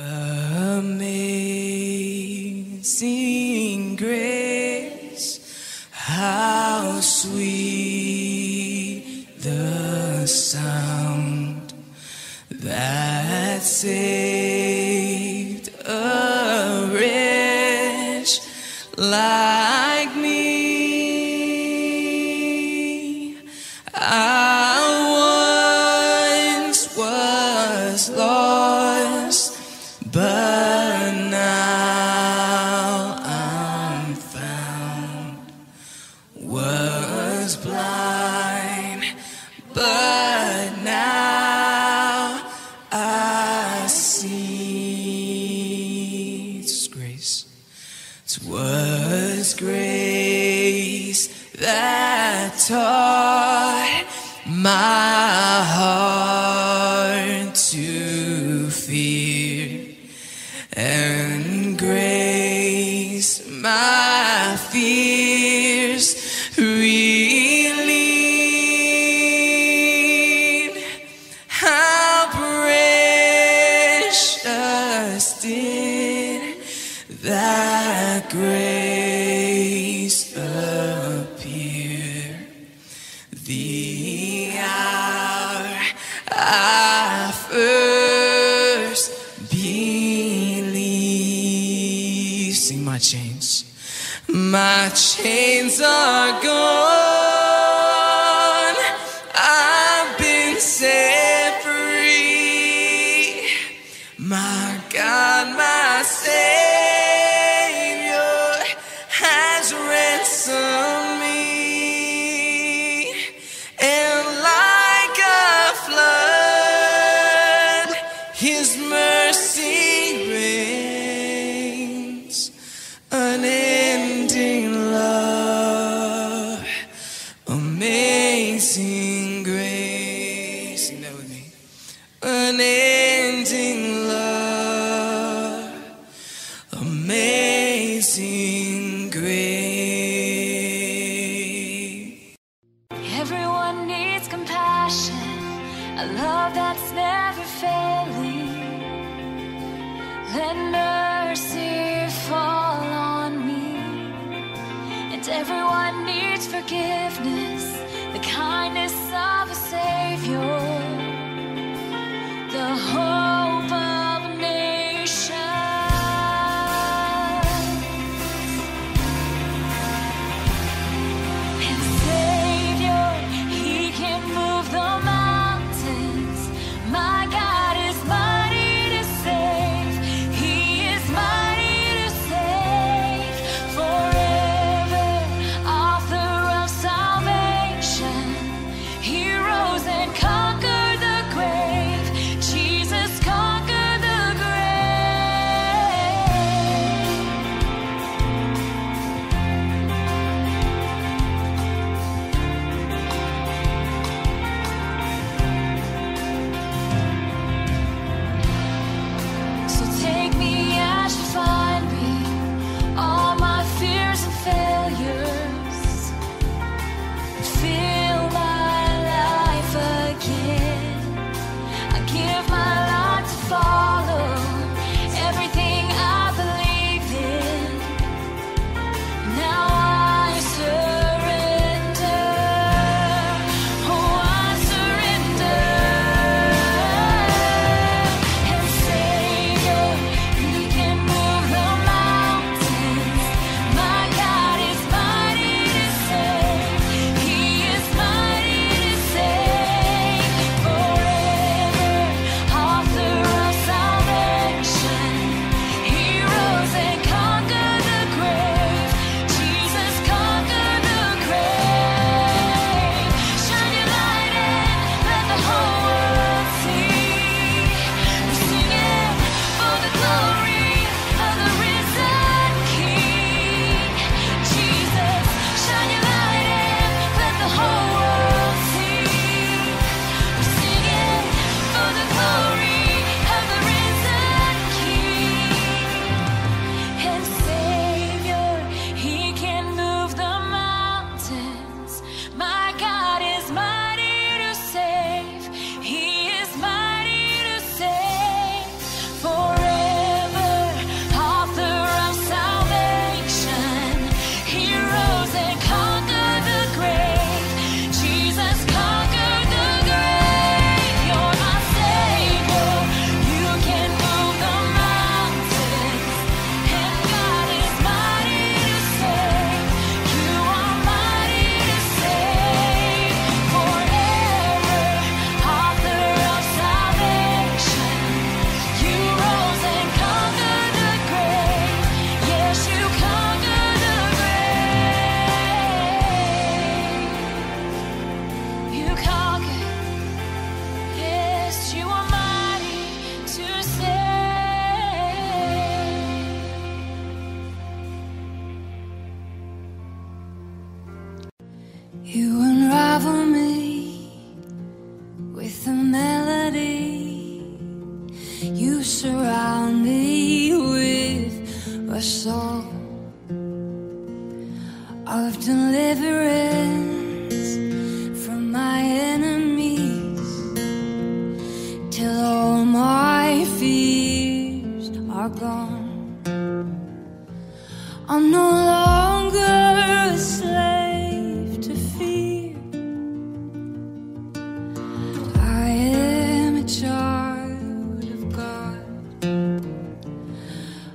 Amazing grace, how sweet the sound that saved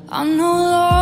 I'm no longer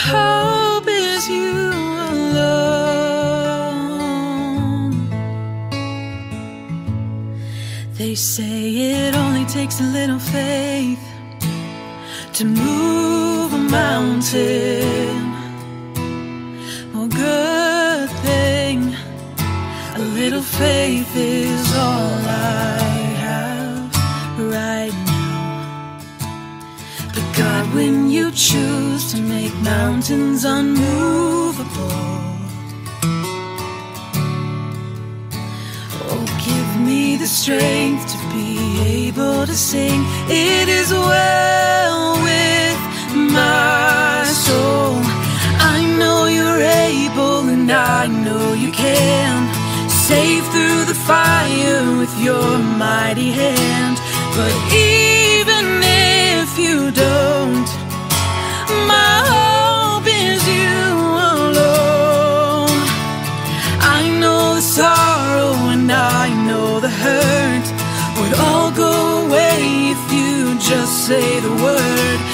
hope is you alone. They say it only takes a little faith to move a mountain. Oh, good thing a little faith is all I. God, when you choose to make mountains unmovable. Oh, give me the strength to be able to sing. It is well with my soul. I know you're able and I know you can. Save through the fire with your mighty hand. But even if you don't. say the word.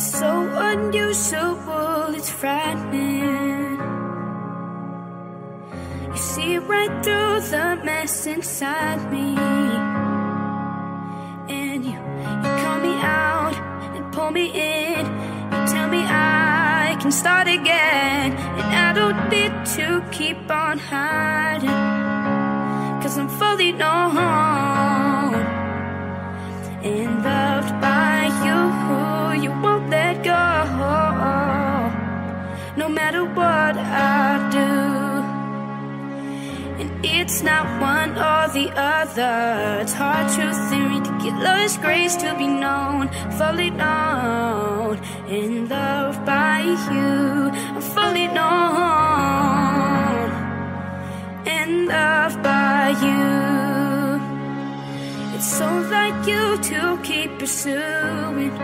So unusual, it's frightening. You see right through the mess inside me. And you, you call me out and pull me in. You tell me I can start again. And I don't need to keep on hiding. Cause I'm fully known and loved it's not one or the other. It's hard truth and ridiculous grace to be known, fully known, In love by you. I'm fully known and loved by you. It's so like you to keep pursuing.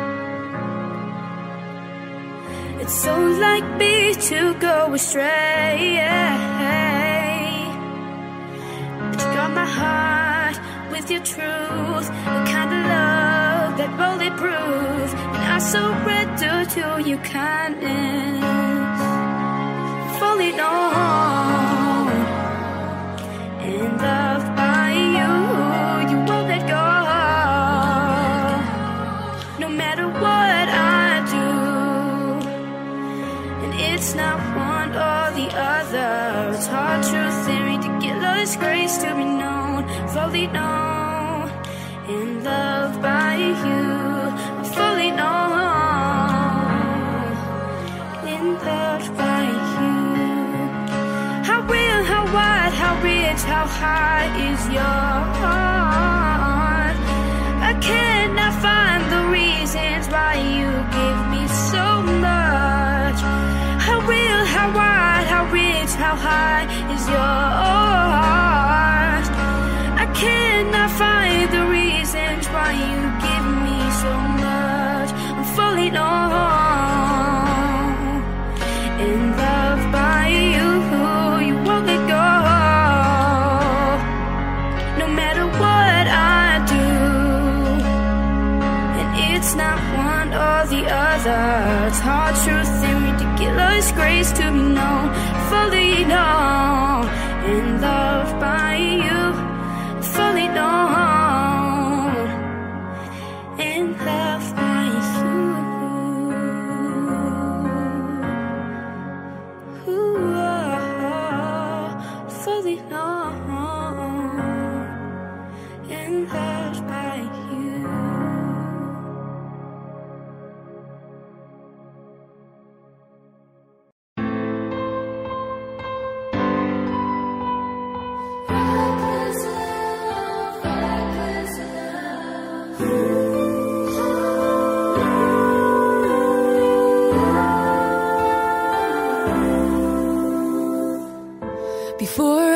It's so like me to go astray. But you got my heart with your truth, the kind of love that bulletproof. And I surrender to your kindness, fully known ridiculous grace to be known, fully known and loved by you. Fully known and loved by you. How real, how wide, how rich, how high is your heart? I cannot find the reasons why you give me so much. How real, how wide, rich, how high is your heart? I cannot find the reasons why you give me so much. I'm falling known and loved by you. You won't let go, no matter what I do. And it's not one or the other. It's hard truth and ridiculous grace to be known, fully known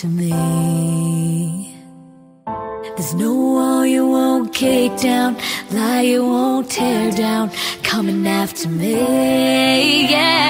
to me. There's no wall you won't kick down, lie you won't tear down, coming after me, yeah.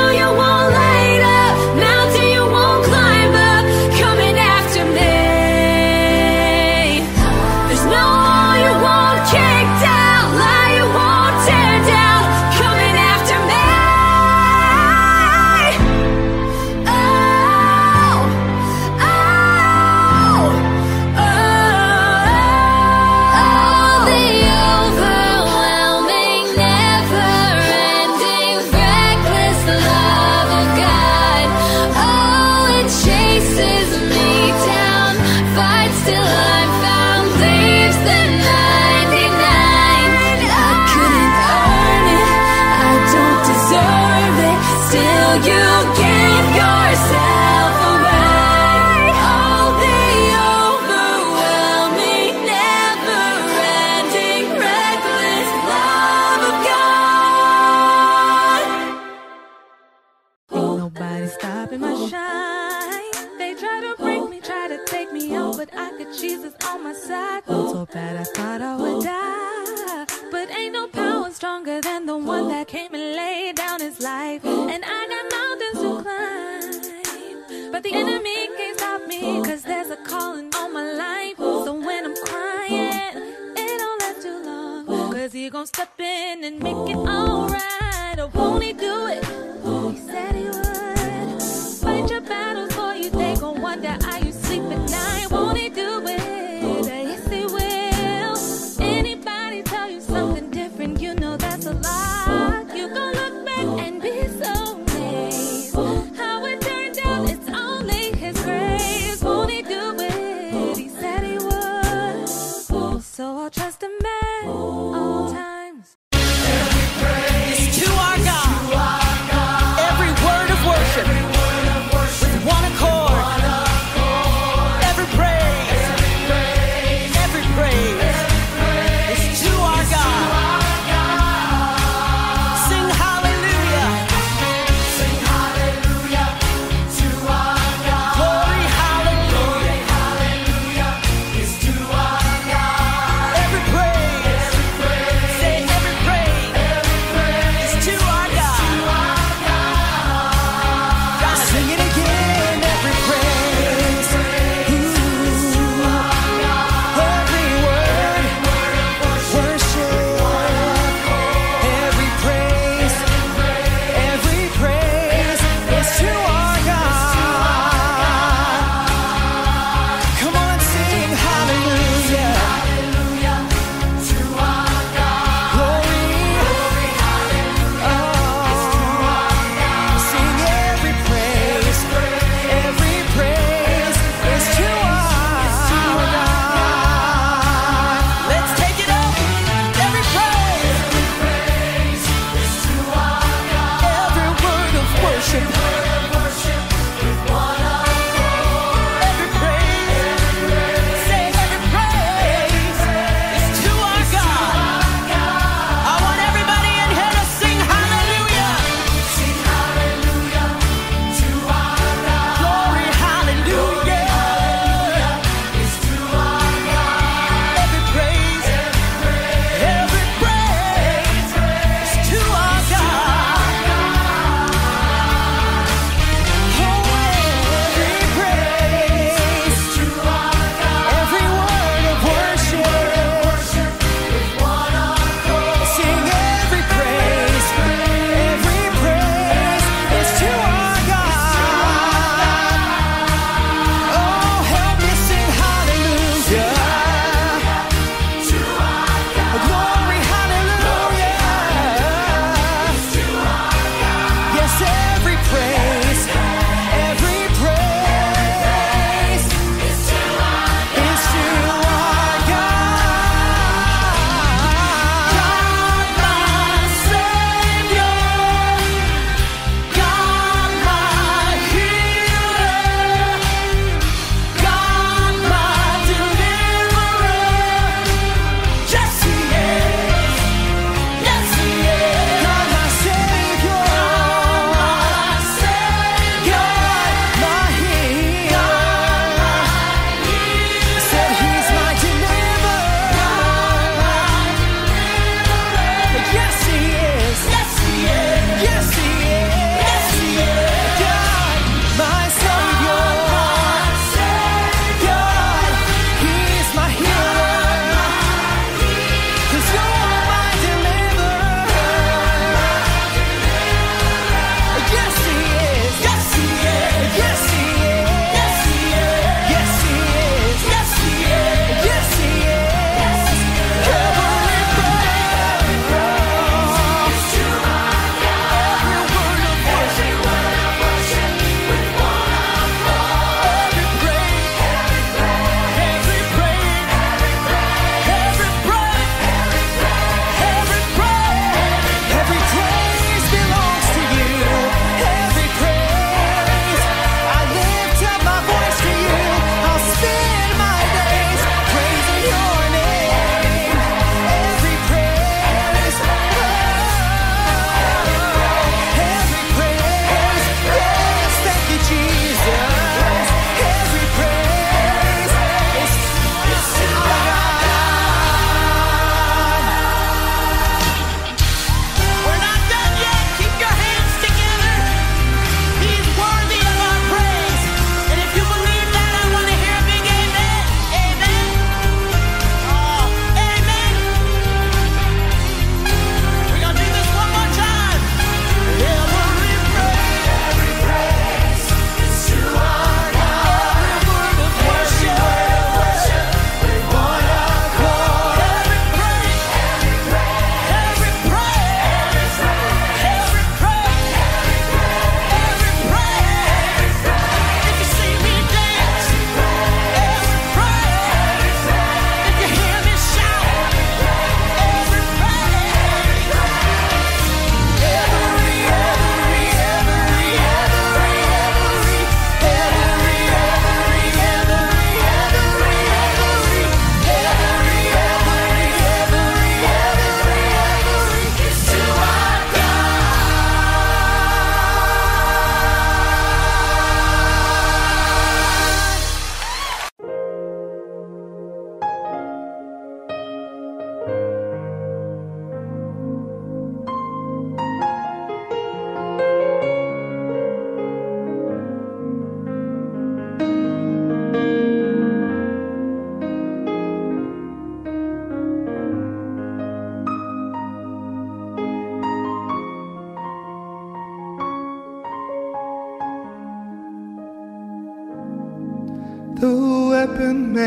lay down his life, and I got mountains to climb. But the enemy can't stop me, cause there's a calling on my life. So when I'm crying, it don't last too long, cause he gon' step in and make it alright. Won't he do it?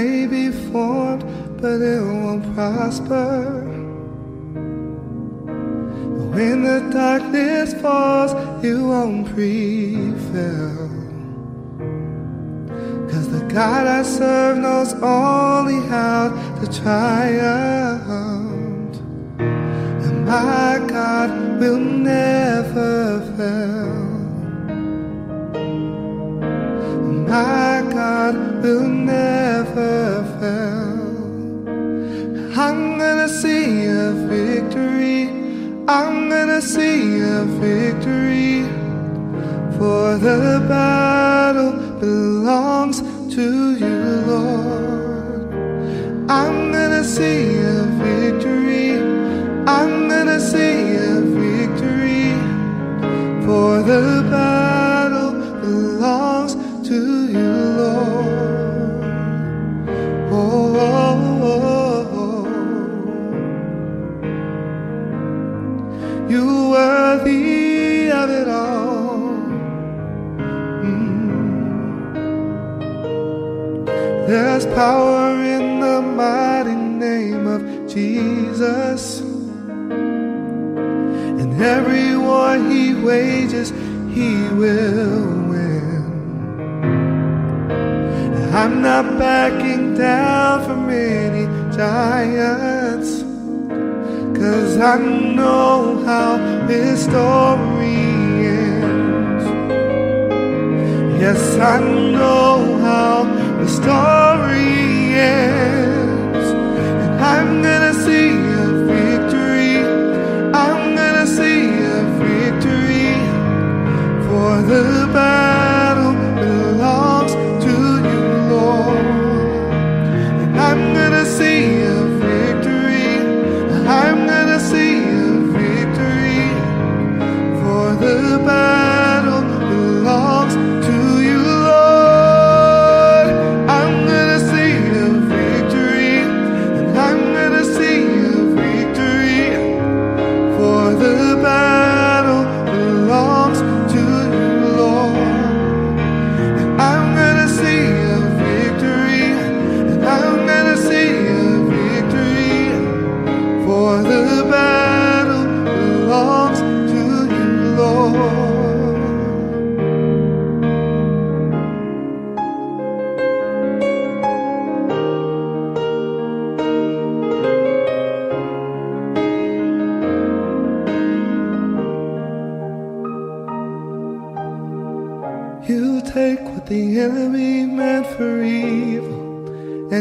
May be formed, but it won't prosper. When the darkness falls, you won't prevail. Cause the God I serve knows only how to triumph. And my God will never fail. My God will never fail. I'm gonna see a victory. I'm gonna see a victory. For the battle belongs to you, Lord. I'm gonna see a victory. I'm gonna see a victory. For the battle belongs to you, Lord. Oh, oh, oh, oh. You worthy of it all. Mm. There's power in the mighty name of Jesus. And every war he wages, he will win. I'm not backing down from any giants. Cause I know how this story ends. Yes, I know how the story ends. And I'm gonna see a victory. I'm gonna see a victory. For the battle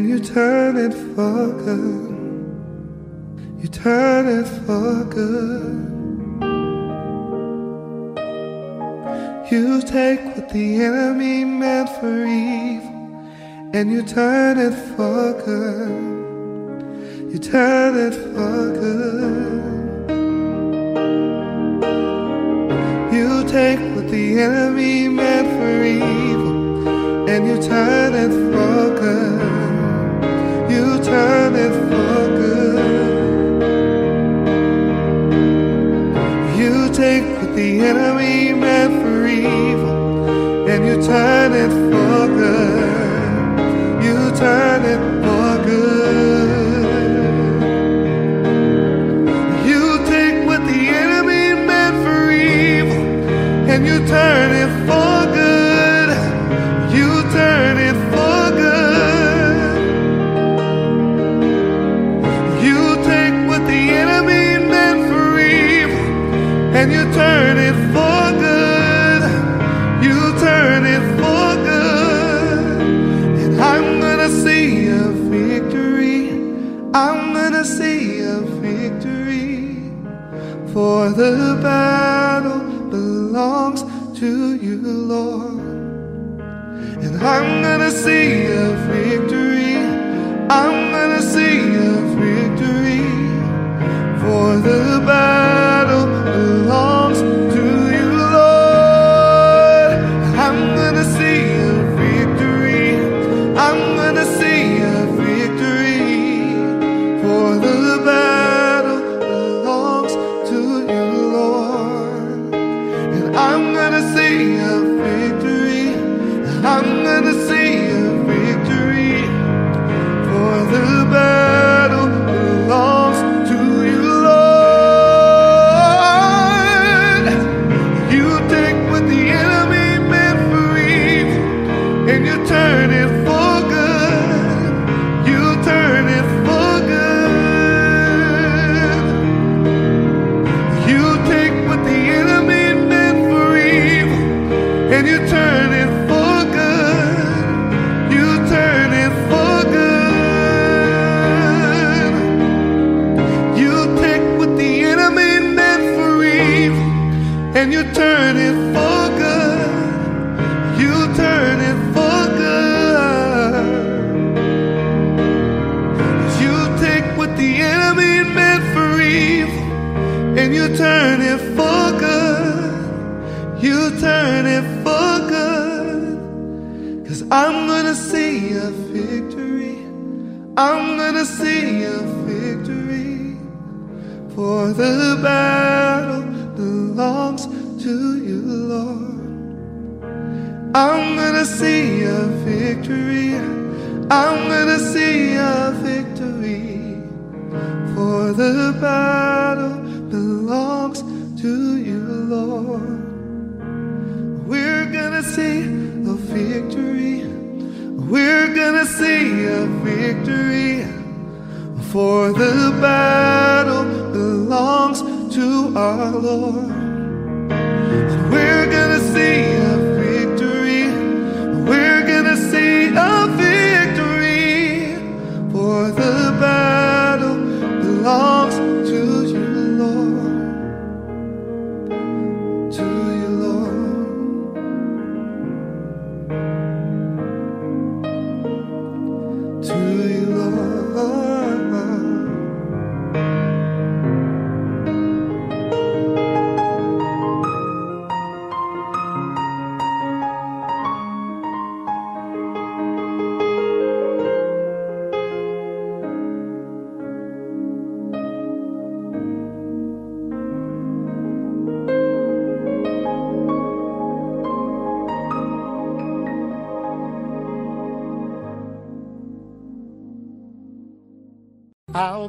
and you turn it for good. You turn it for good. You take what the enemy meant for evil and you turn it for good. You turn it for good. You take what the enemy meant for evil and you turn it for good. Turn it for good. You take what the enemy meant for evil and you turn it for good. You turn it for good. You take what the enemy meant for evil and you turn it for to you, Lord. And I'm gonna see a victory. I'm gonna see a victory. For the battle belongs to you, Lord. I'm gonna see a victory. I'm gonna see a victory. For the battle belongs to you, Lord. And I'm see the battle belongs to you, Lord. I'm gonna see a victory. I'm gonna see a victory. For the battle belongs to you, Lord. We're gonna see a victory. We're gonna see a victory. For the battle our Lord.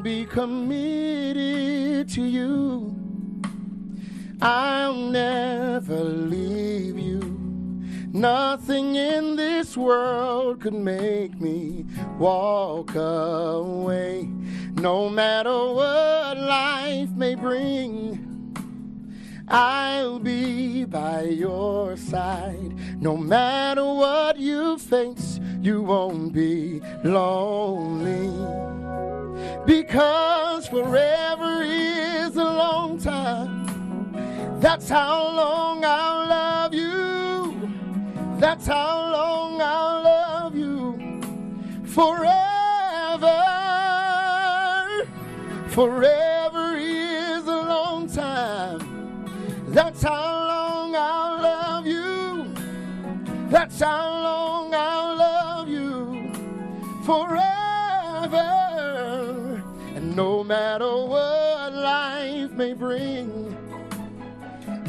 be committed to you. I'll never leave you. Nothing in this world could make me walk away. No matter what life may bring, I'll be by your side. No matter what you face, you won't be lonely because forever is a long time. That's how long I'll love you. That's how long I'll love you. Forever. Forever. bring.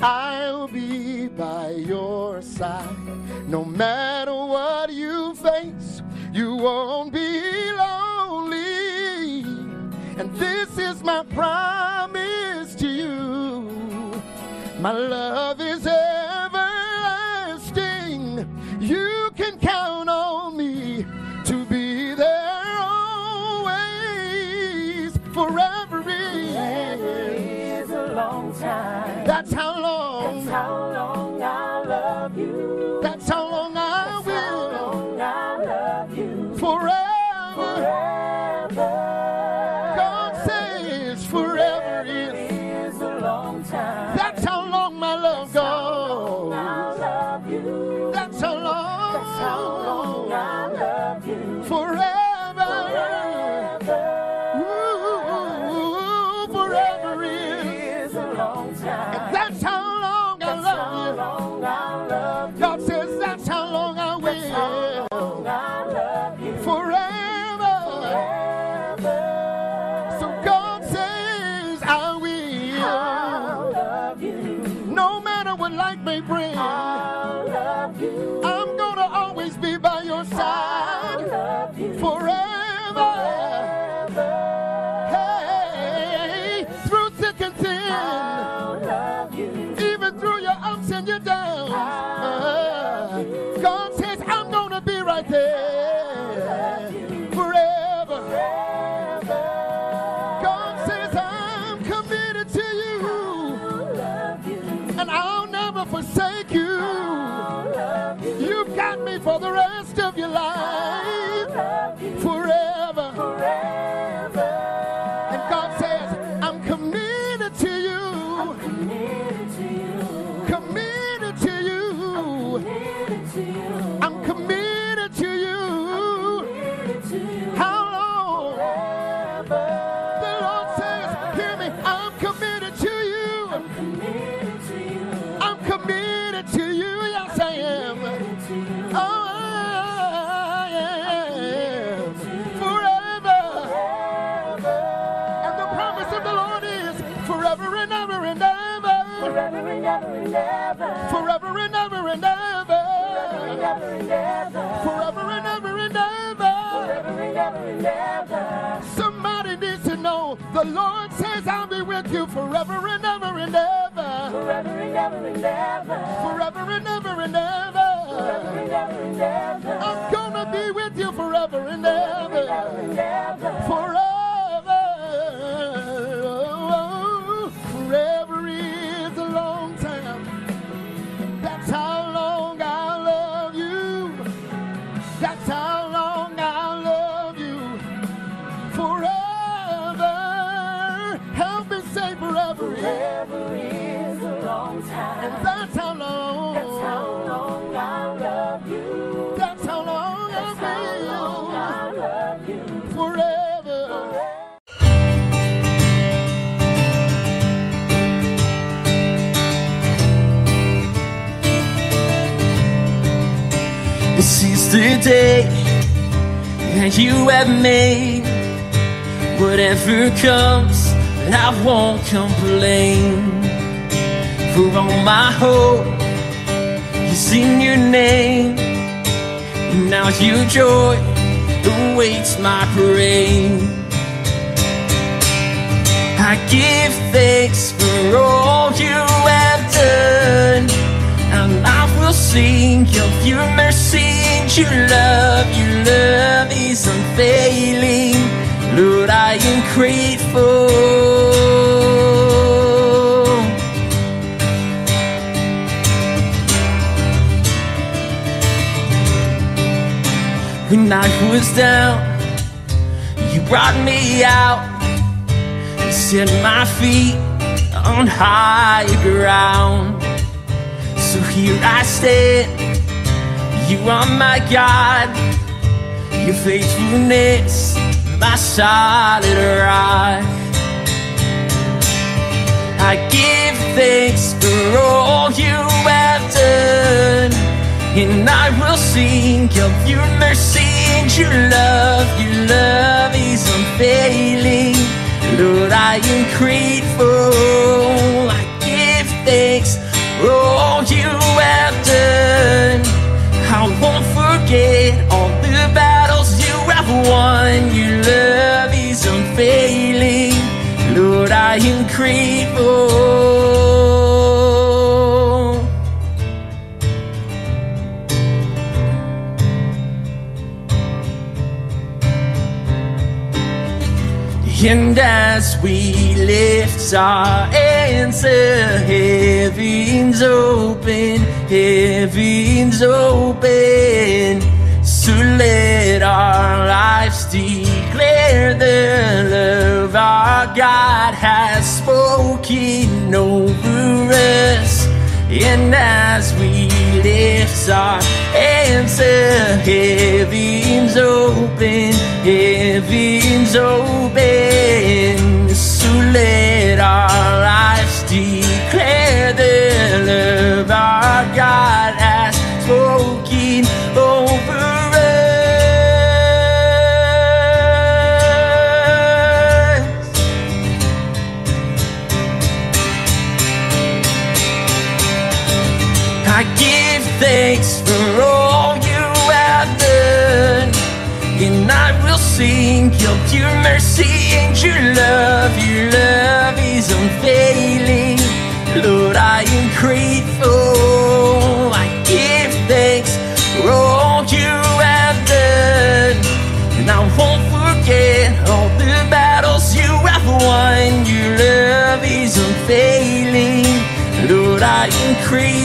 I'll be by your side. No matter what you face, you won't be lonely. And this is my promise to you. My love is. Forever and ever and ever. Forever and ever and ever. Somebody needs to know the Lord says I'll be with you forever and ever and ever. Forever and ever and ever. I'm day that you have made. Whatever comes, I won't complain. For all my hope is in your name. And now your joy awaits my praise. I give thanks for all you have done. And I will sing of your mercy your love. Your love is unfailing. Lord, I am grateful. When I was down, you brought me out and set my feet on higher ground. So here I stand, you are my God, your faithfulness, my solid rock. I give thanks for all you have done, and I will sing of your mercy and your love. Your love is unfailing. Lord, I am grateful. I give thanks for all you have done. Forget all the battles you have won. Your love is unfailing. Lord, I am grateful. And as we lift our hands, the heavens open, heavens open. So let our lives declare the love our God has spoken over us. And as we lift our hands, the heavens open, heavens open. So let our lives declare the God has spoken over us. I give thanks for all you have done, and I will sing of your mercy and. Your love I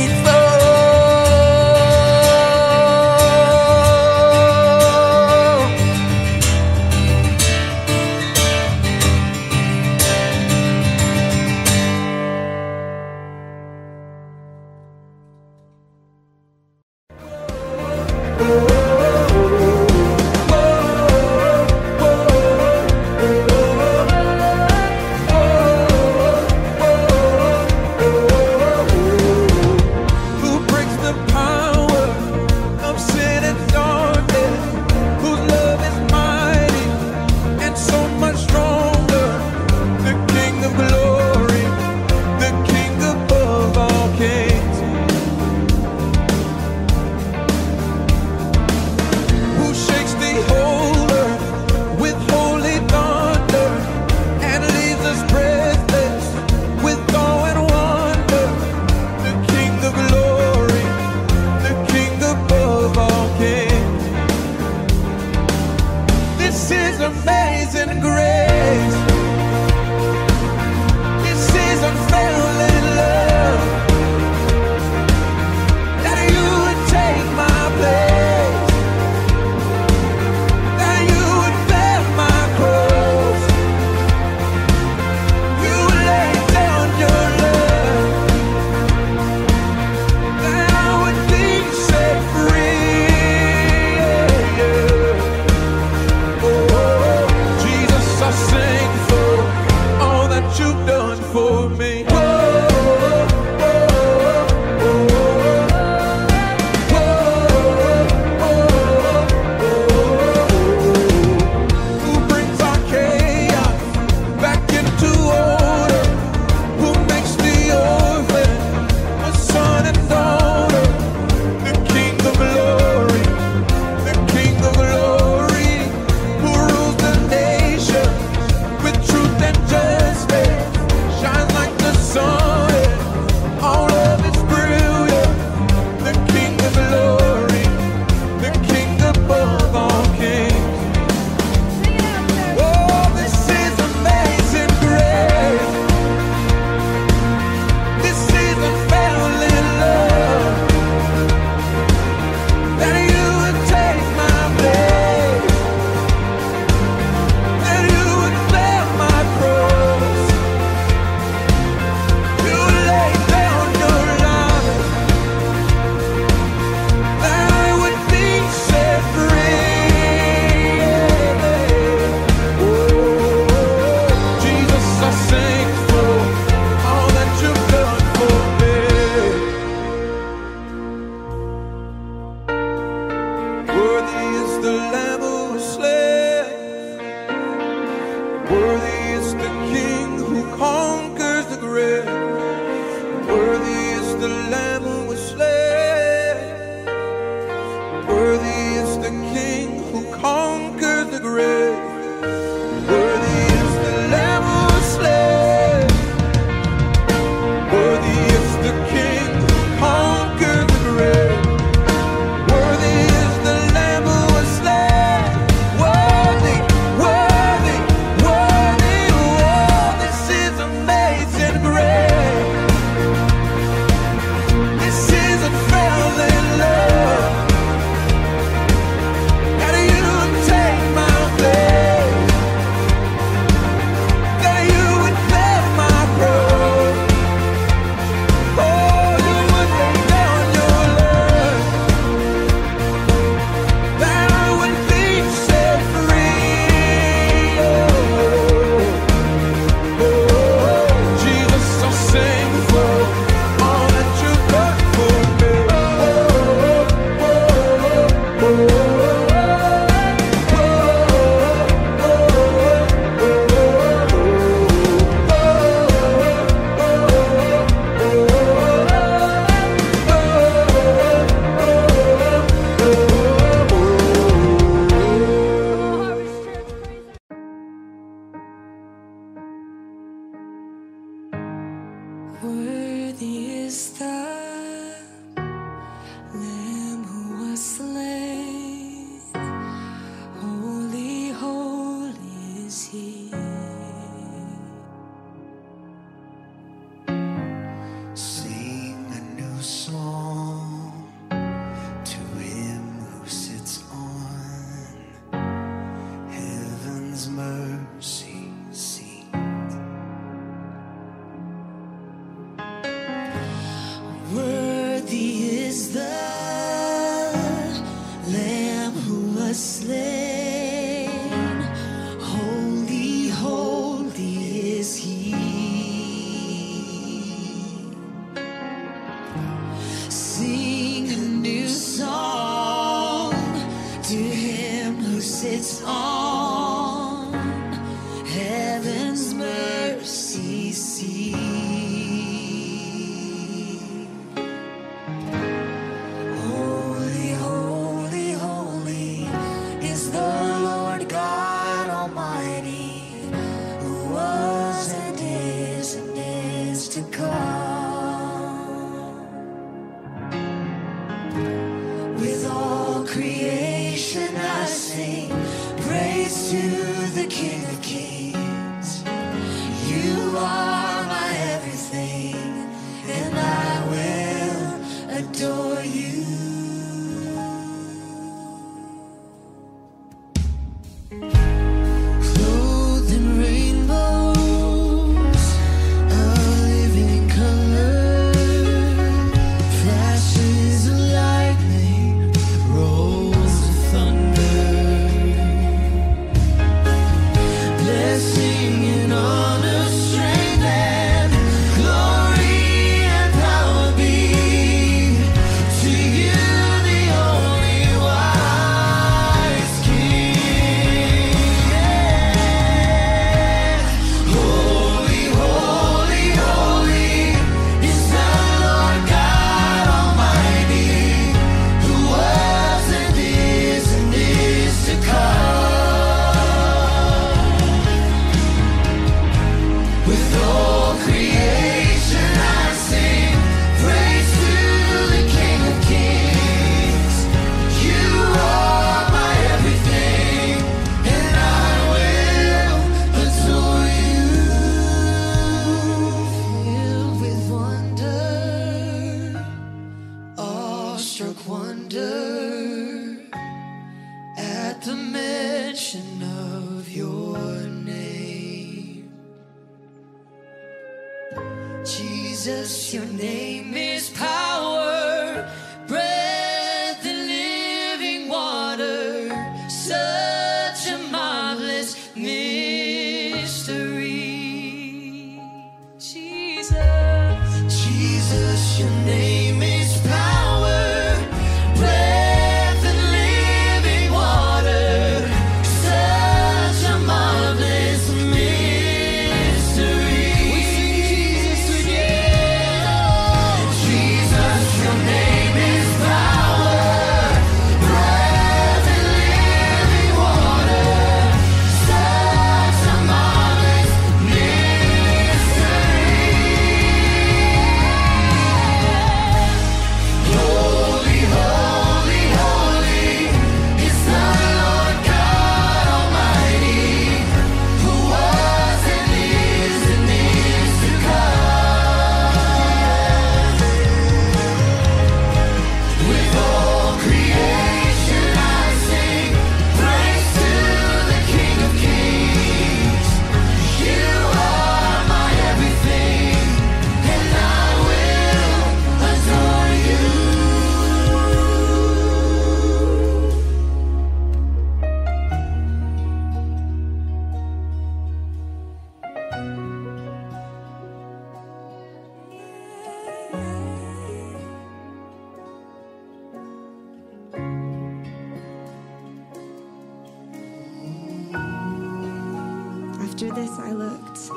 I looked.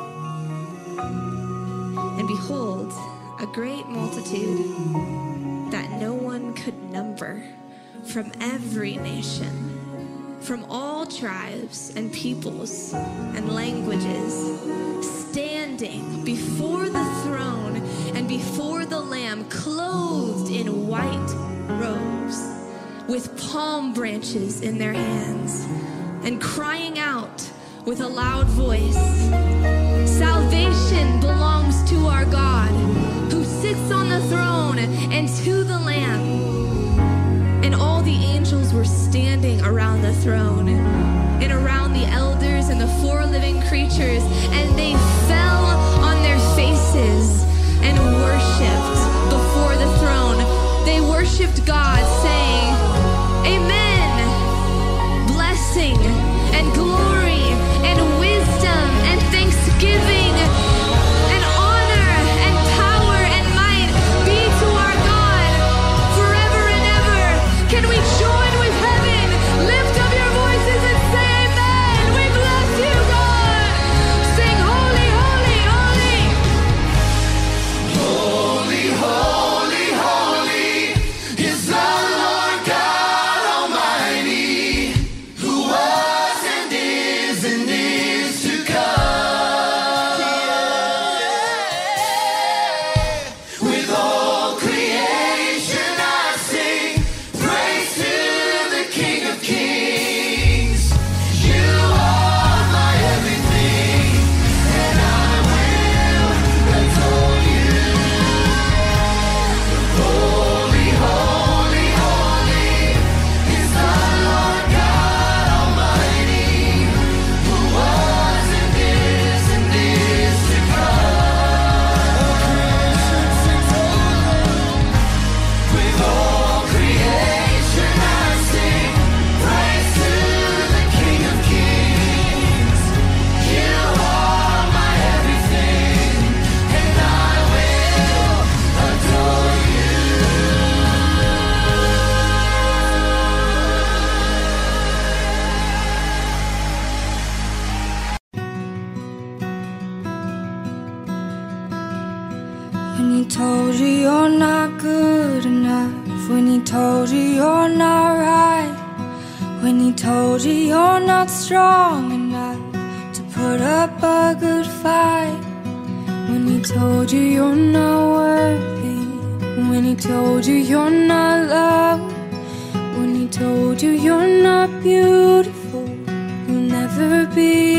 And behold, a great multitude that no one could number from every nation, from all tribes and peoples and languages, standing before the throne and before the Lamb, clothed in white robes, with palm branches in their hands, and crying out with a loud voice. Salvation belongs to our God who sits on the throne and to the Lamb. And all the angels were standing around the throne and around the elders and the four living creatures, and they fell on their faces and worshiped before the throne. They worshiped God, saying, Amen, blessing never be.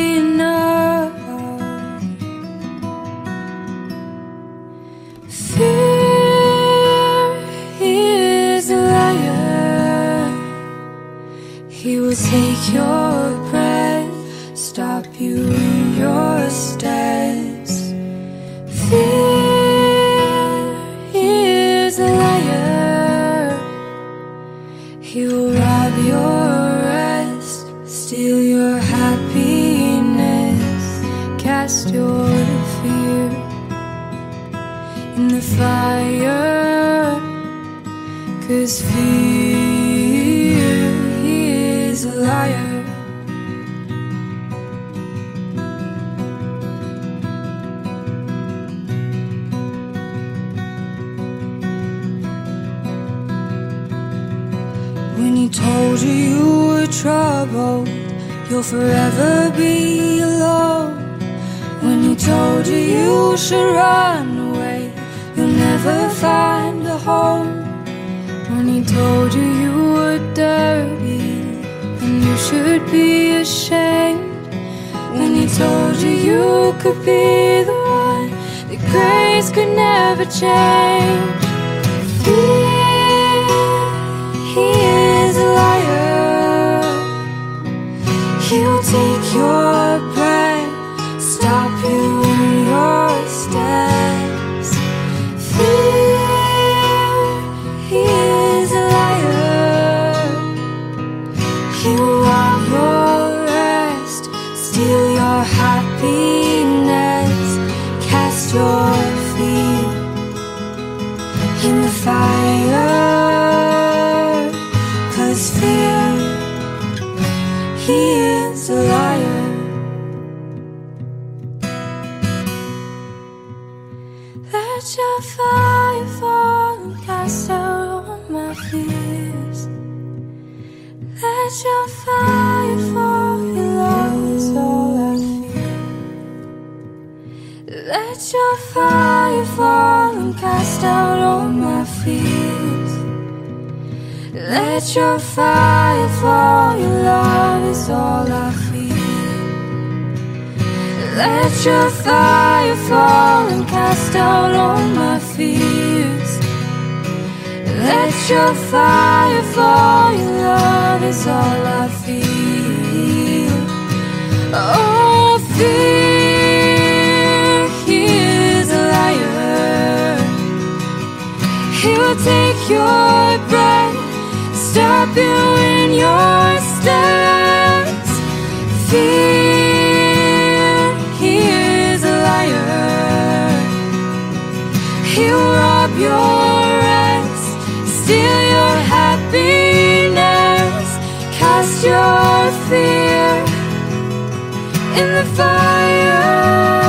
in the fire.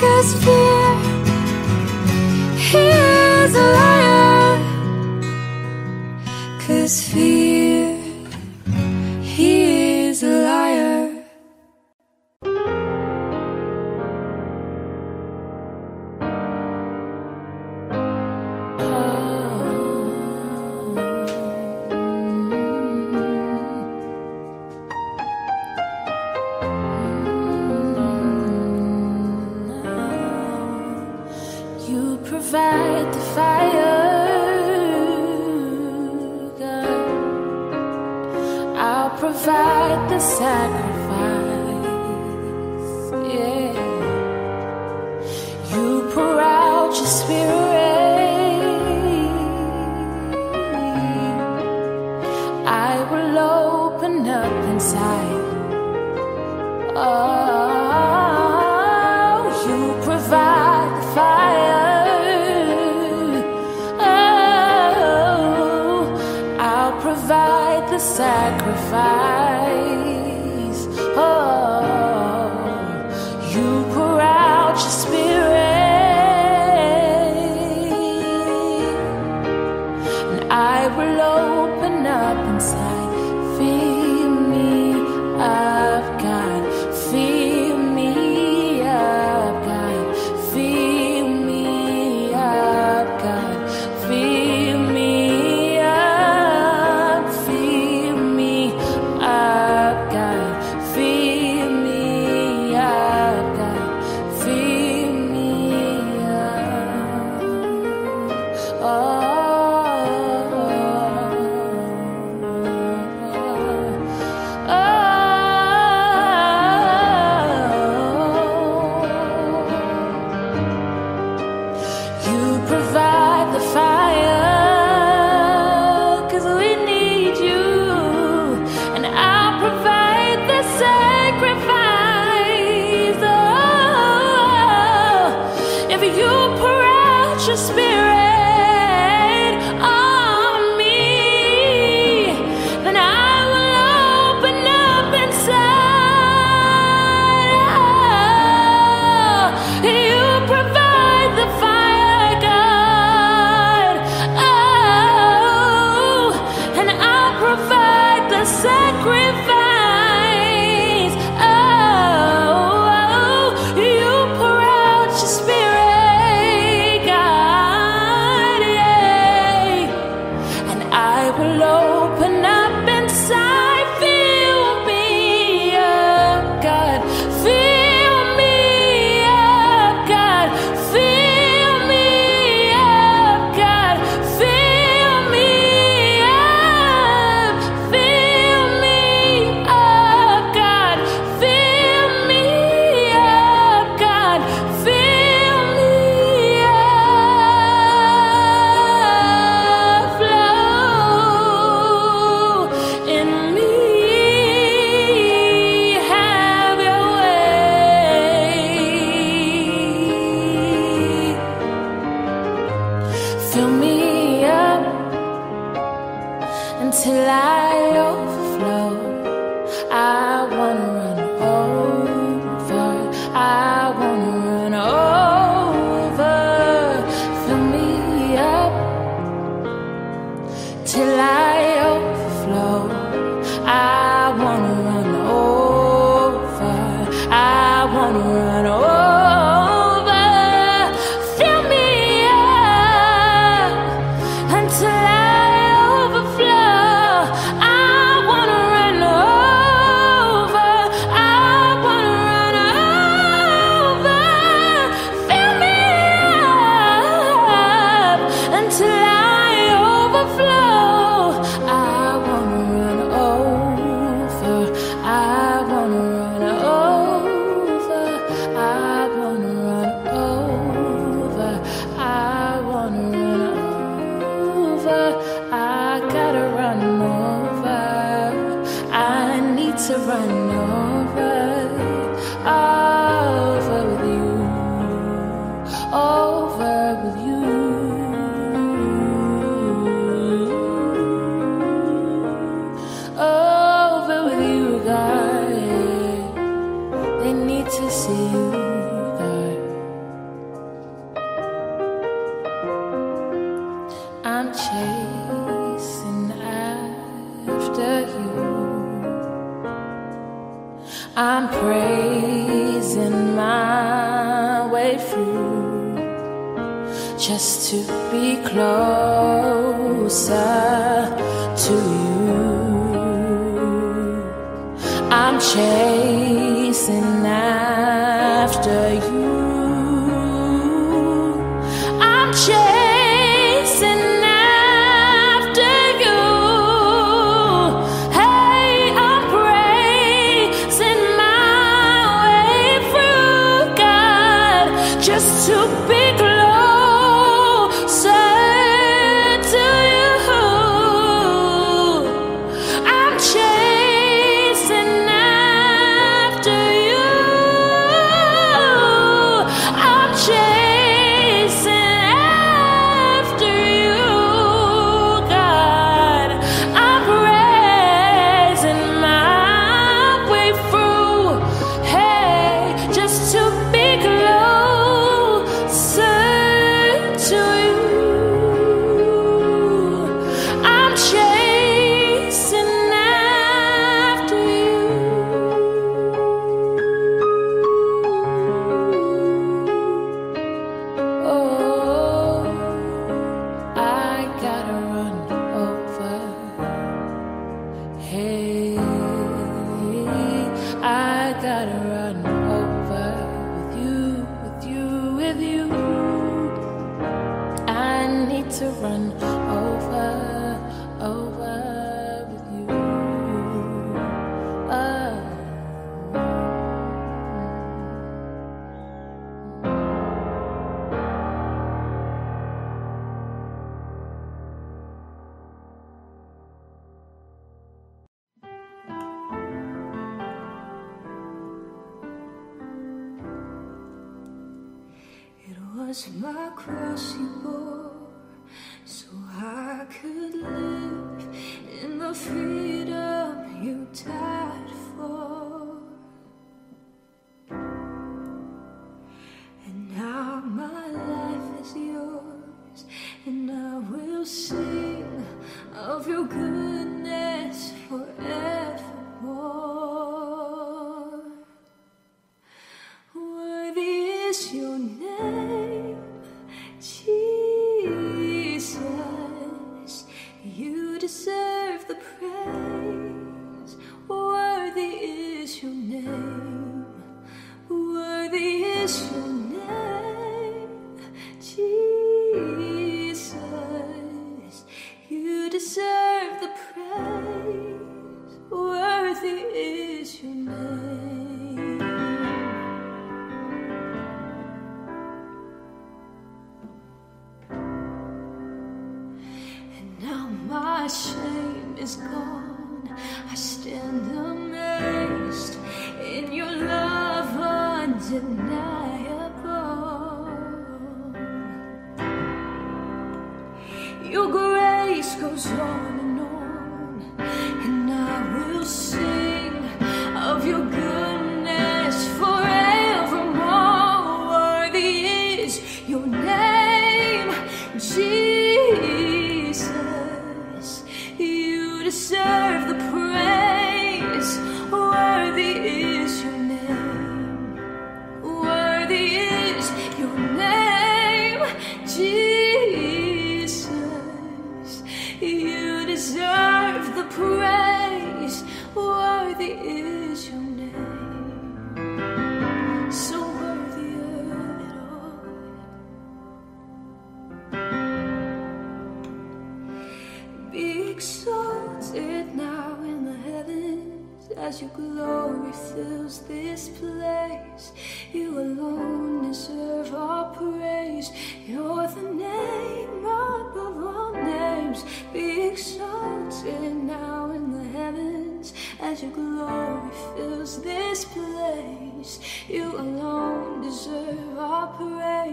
Cause fear, he is a liar. Cause fear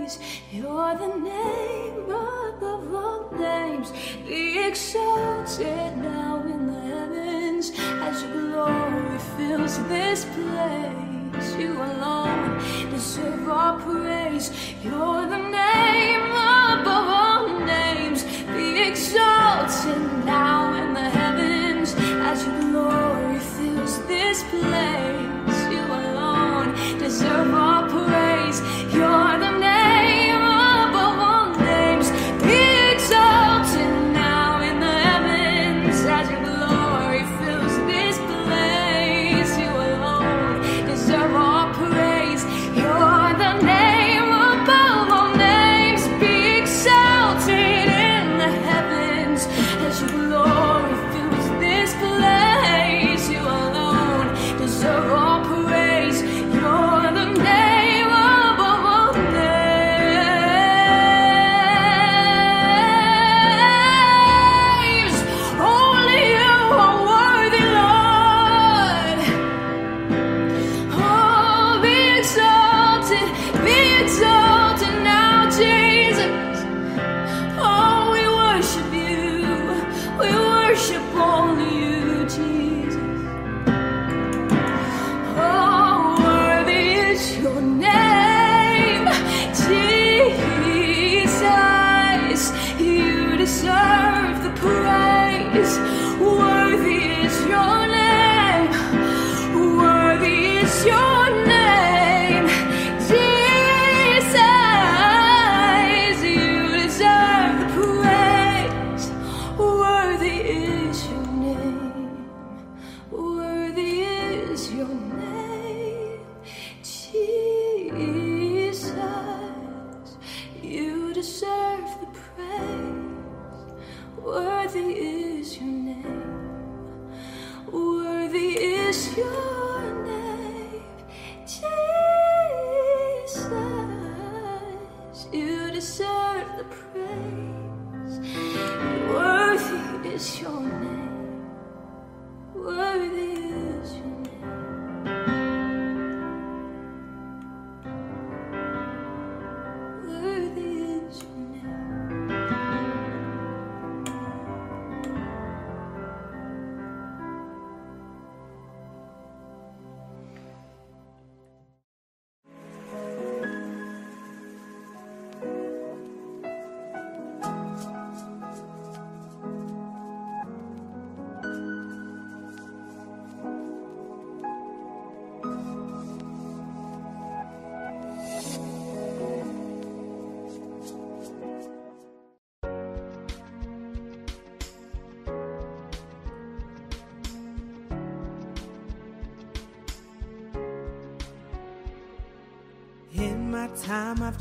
praise. You're the name above all names. Be exalted now in the heavens as your glory fills this place. You alone deserve our praise. You're the name above all names. Be exalted now in the heavens as your glory fills this place. You alone deserve our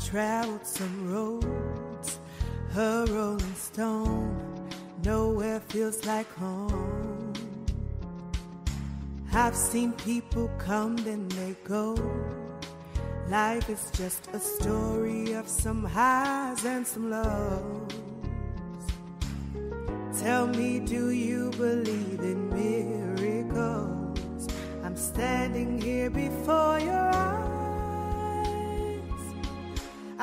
traveled some roads, a rolling stone. Nowhere feels like home. I've seen people come, then they go. Life is just a story of some highs and some lows. Tell me, do you believe in miracles? I'm standing here before your eyes.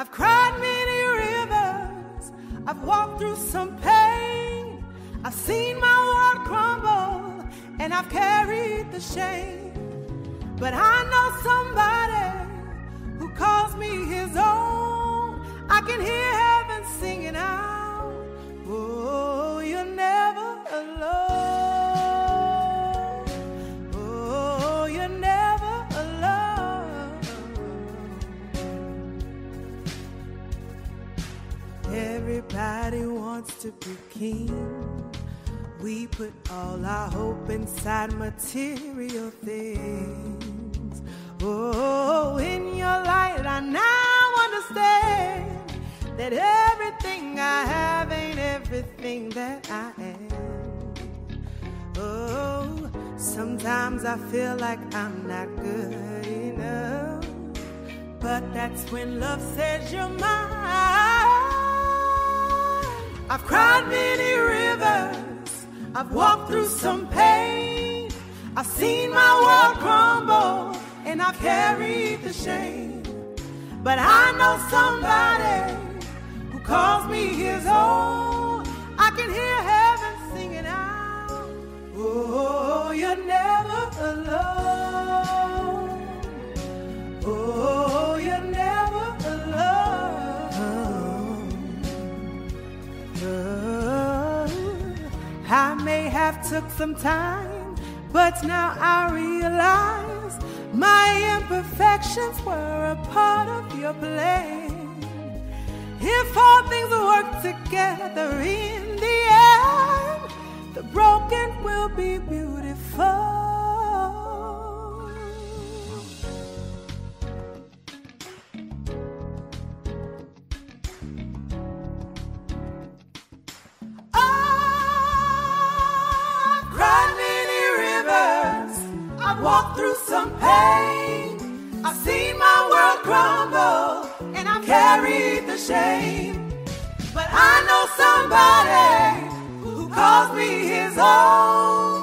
I've cried many rivers. I've walked through some pain. I've seen my world crumble and I've carried the shame. But I know somebody who calls me his own. I can hear heaven singing out. Oh, wants to be King. We put all our hope inside material things. Oh, in your light, I now understand that everything I have ain't everything that I am. Oh, sometimes I feel like I'm not good enough. But that's when love says you're mine. I've cried many rivers. I've walked through some pain. I've seen my world crumble and I've carried the shame. But I know somebody who calls me his own. I can hear heaven singing out. Oh, you're never alone. Oh, you're never I may have took some time, but now I realize my imperfections were a part of your plan. If all things work together in the end, the broken will be beautiful. I've walked through some pain. I've seen my world crumble, and I've carried the shame. But I know somebody who calls me his own.